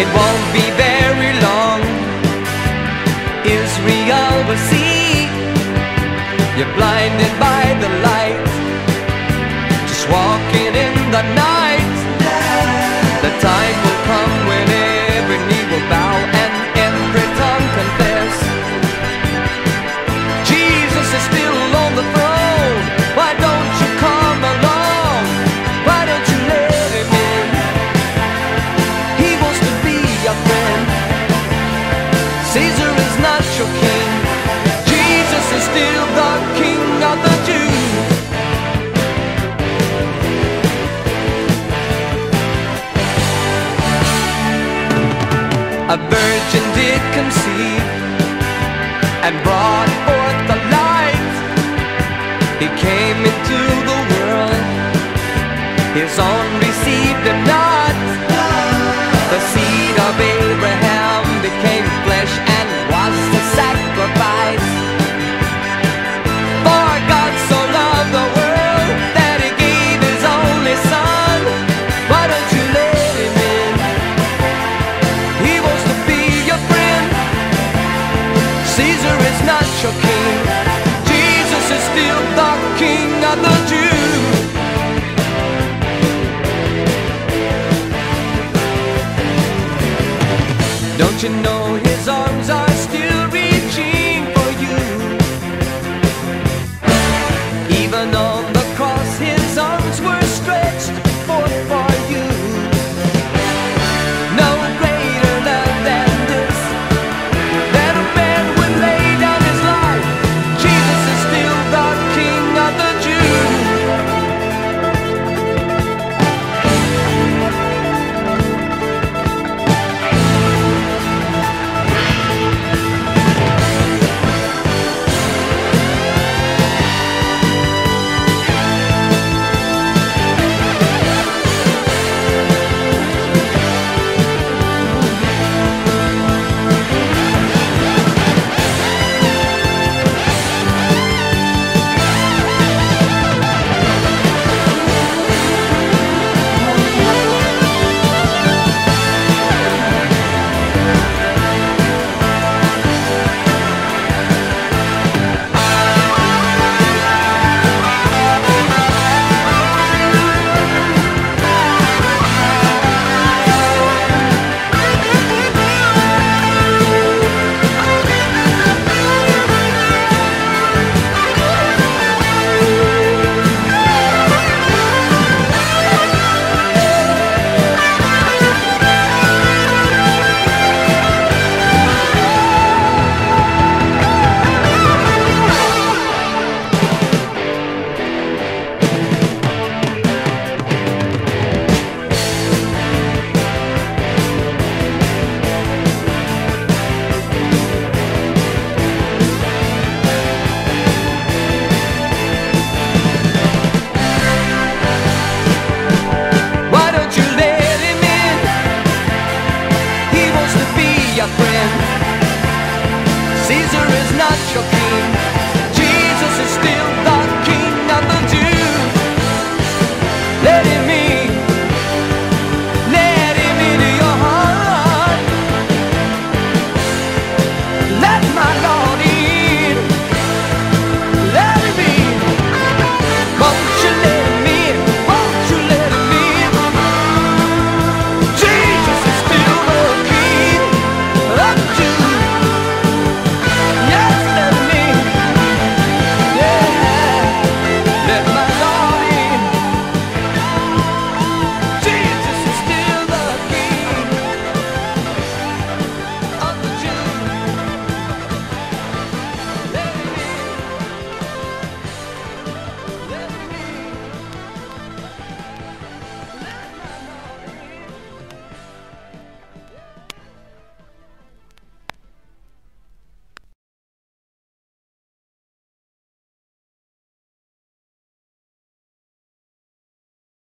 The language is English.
It won't be very long. Israel will see you're blinded by the light, just walking in the night. The time. virgin did conceive and brought forth the light. He came into the world, his own received and not. The seed Caesar is not your king. Jesus is still the king of the Jews. Don't you know his arms are still is not your